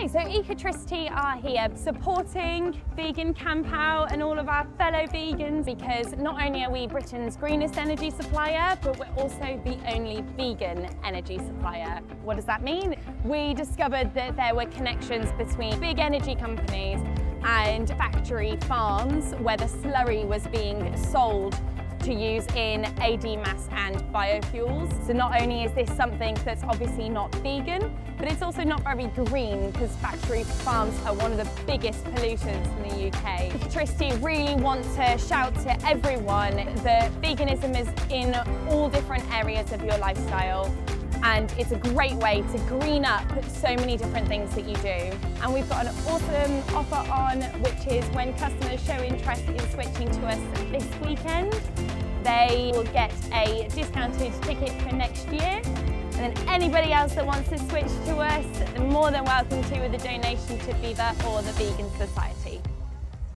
Okay, so Ecotricity are here supporting Vegan Camp Out and all of our fellow vegans because not only are we Britain's greenest energy supplier, but we're also the only vegan energy supplier. What does that mean? We discovered that there were connections between big energy companies and factory farms where the slurry was being sold to use in AD mass and biofuels. So not only is this something that's obviously not vegan, but it's also not very green because factory farms are one of the biggest polluters in the UK. Ecotricity really want to shout to everyone that veganism is in all different areas of your lifestyle and it's a great way to green up so many different things that you do. And we've got an awesome offer on, which is when customers show interest in switching to us this weekend, they will get a discounted ticket for next year. And then anybody else that wants to switch to us, more than welcome to with a donation to Viva or the Vegan Society.